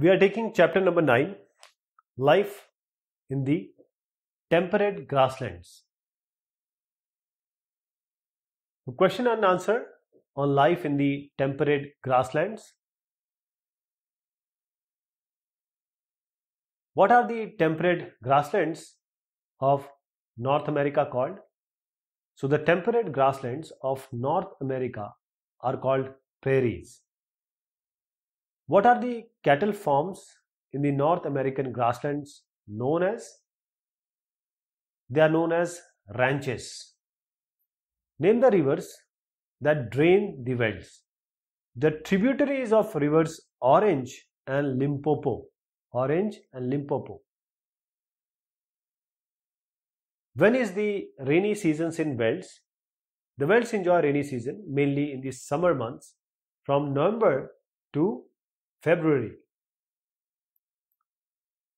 We are taking chapter number 9 Life in the Temperate Grasslands. The question and answer on life in the temperate grasslands. What are the temperate grasslands of North America called? So, the temperate grasslands of North America are called prairies. What are the cattle farms in the North American grasslands known as? They are known as ranches. Name the rivers that drain the velds. The tributaries of rivers Orange and Limpopo. Orange and Limpopo. When is the rainy seasons in velds? The velds enjoy rainy season mainly in the summer months from November to February.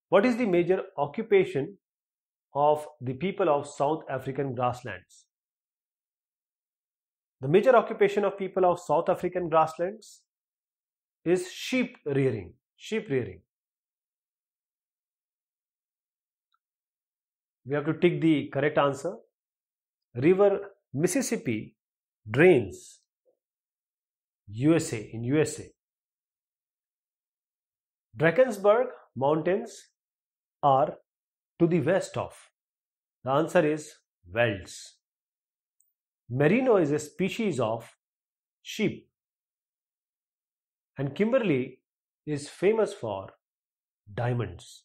What is the major occupation of the people of South African grasslands? The major occupation of people of South African grasslands is sheep rearing. Sheep rearing. We have to tick the correct answer. River Mississippi drains USA in USA. Drakensberg Mountains are to the west of. The answer is velds. Merino is a species of sheep and Kimberley is famous for diamonds.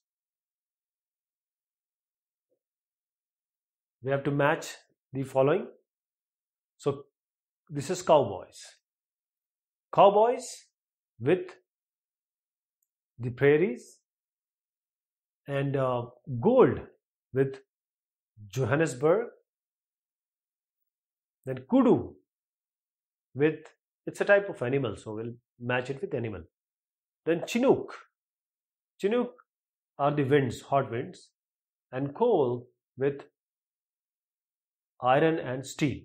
We have to match the following. So, this is cowboys. Cowboys with the prairies and uh, gold with Johannesburg. Then kudu with it's a type of animal, so we'll match it with animal. Then chinook. Chinook are the winds, hot winds, and coal with iron and steel.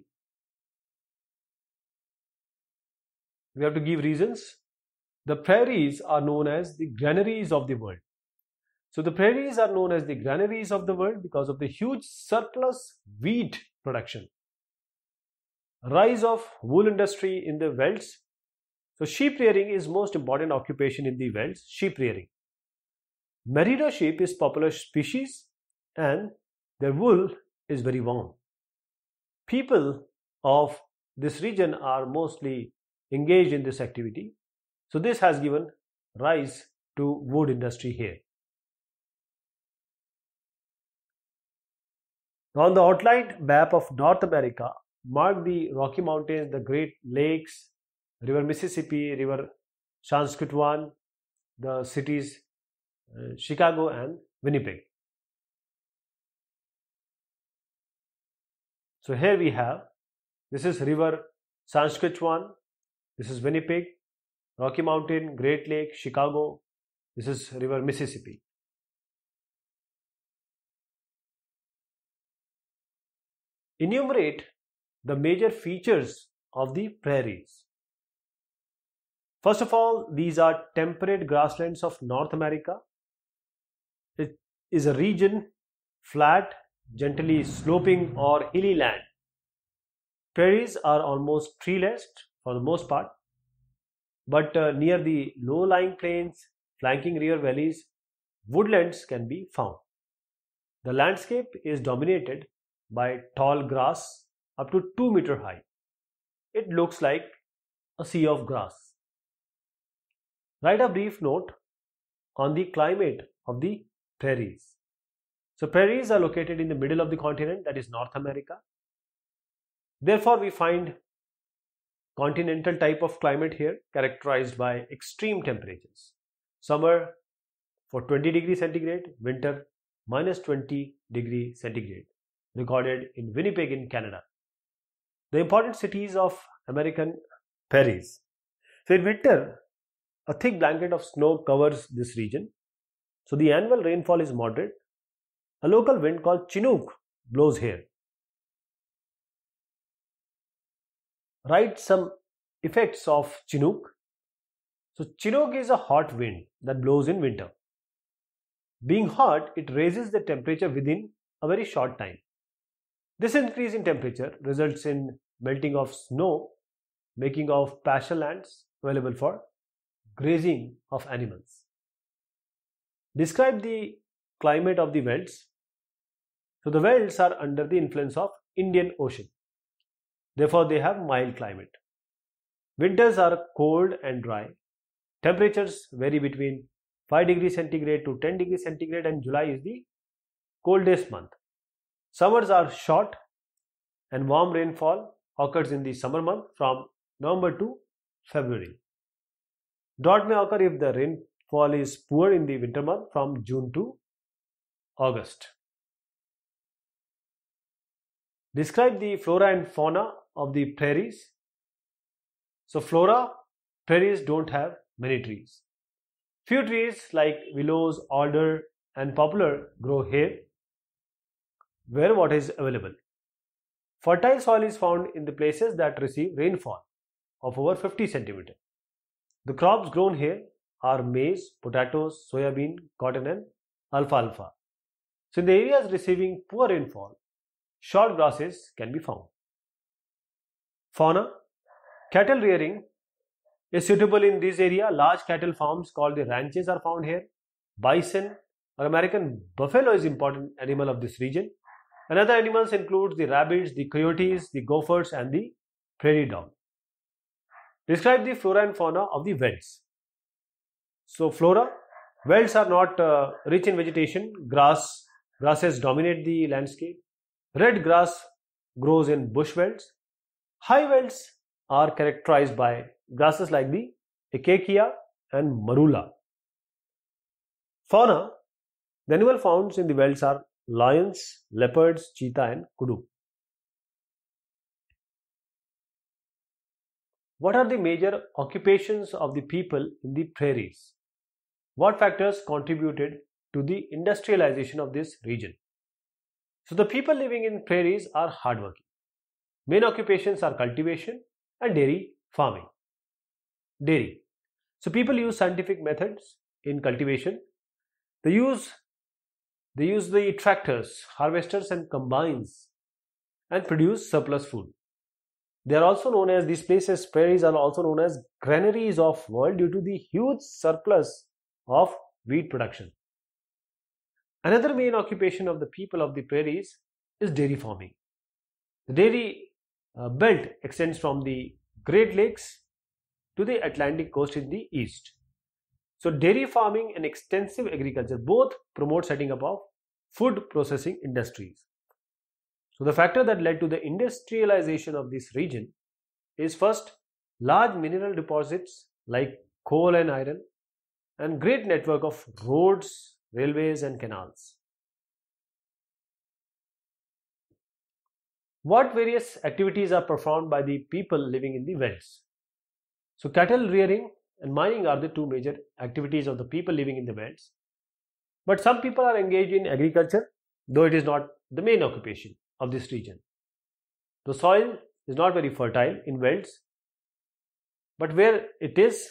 We have to give reasons. The prairies are known as the granaries of the world. So the prairies are known as the granaries of the world because of the huge surplus wheat production. Rise of wool industry in the velds. So sheep rearing is most important occupation in the velds, sheep rearing. Merino sheep is popular species and their wool is very warm. People of this region are mostly engaged in this activity. So this has given rise to wood industry here. On the outlined map of North America, mark the Rocky Mountains, the Great Lakes, River Mississippi, River Saskatchewan, the cities uh, Chicago and Winnipeg. So here we have, this is River Saskatchewan, this is Winnipeg, Rocky Mountain, Great Lake, Chicago, this is River Mississippi. Enumerate the major features of the prairies. First of all, these are temperate grasslands of North America. It is a region flat, gently sloping or hilly land. Prairies are almost treeless for the most part, but uh, near the low-lying plains, flanking river valleys, woodlands can be found. The landscape is dominated by tall grass up to 2 meter high. It looks like a sea of grass. Write a brief note on the climate of the prairies. So prairies are located in the middle of the continent that is North America. Therefore we find continental type of climate here characterized by extreme temperatures. Summer for 20 degree centigrade, winter minus 20 degree centigrade recorded in Winnipeg in Canada. The important cities of American prairies. So in winter, a thick blanket of snow covers this region. So the annual rainfall is moderate. A local wind called Chinook blows here. Write some effects of Chinook. So Chinook is a hot wind that blows in winter. Being hot, it raises the temperature within a very short time. This increase in temperature results in melting of snow, making of pasture lands available for grazing of animals. Describe the climate of the Velds. So the Velds are under the influence of Indian Ocean. Therefore, they have mild climate. Winters are cold and dry. Temperatures vary between 5 degrees centigrade to 10 degrees centigrade and July is the coldest month. Summers are short and warm rainfall occurs in the summer month from November to February. Drought may occur if the rainfall is poor in the winter month from June to August. Describe the flora and fauna of the prairies. So flora, prairies don't have many trees. Few trees like willows, alder and poplar grow here where water is available. Fertile soil is found in the places that receive rainfall of over 50 cm. The crops grown here are maize, potatoes, soybean, cotton and alfalfa. So in the areas receiving poor rainfall, short grasses can be found. Fauna Cattle rearing is suitable in this area. Large cattle farms called the ranches are found here. Bison or American buffalo is important animal of this region. Another animals includes the rabbits, the coyotes, the gophers and the prairie dog. Describe the flora and fauna of the velds. So flora, velds are not uh, rich in vegetation. Grass, grasses dominate the landscape. Red grass grows in bush velds. High velds are characterized by grasses like the acacia and marula. Fauna, the animal found in the velds are lions, leopards, cheetah and kudu. What are the major occupations of the people in the prairies? What factors contributed to the industrialization of this region? So the people living in prairies are hardworking. Main occupations are cultivation and dairy farming. Dairy. So people use scientific methods in cultivation. They use they use the tractors, harvesters and combines and produce surplus food. They are also known as these places, prairies are also known as granaries of world due to the huge surplus of wheat production. Another main occupation of the people of the prairies is dairy farming. The dairy uh, belt extends from the Great Lakes to the Atlantic coast in the east. So dairy farming and extensive agriculture both promote setting up of food processing industries. So the factor that led to the industrialization of this region is first large mineral deposits like coal and iron and great network of roads, railways and canals. What various activities are performed by the people living in the velds? So cattle rearing and mining are the two major activities of the people living in the velds. But some people are engaged in agriculture, though it is not the main occupation of this region. The soil is not very fertile in velds, but where it is,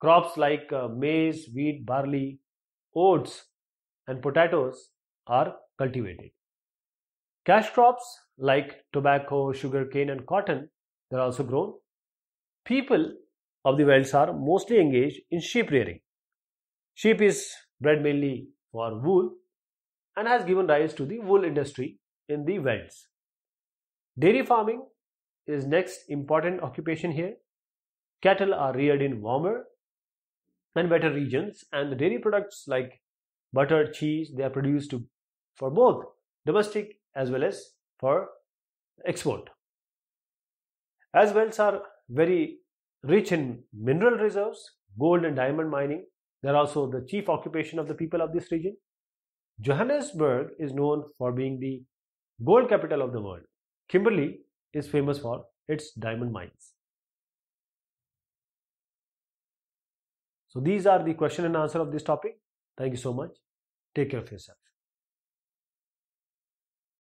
crops like uh, maize, wheat, barley, oats, and potatoes are cultivated. Cash crops like tobacco, sugar cane, and cotton are also grown. People of the velds are mostly engaged in sheep rearing. Sheep is bred mainly for wool and has given rise to the wool industry in the velds. Dairy farming is next important occupation here. Cattle are reared in warmer and wetter regions and the dairy products like butter, cheese, they are produced to, for both domestic as well as for export. As velds are very rich in mineral reserves, gold and diamond mining, they are also the chief occupation of the people of this region. Johannesburg is known for being the gold capital of the world. Kimberley is famous for its diamond mines. So these are the question and answer of this topic. Thank you so much. Take care of yourself.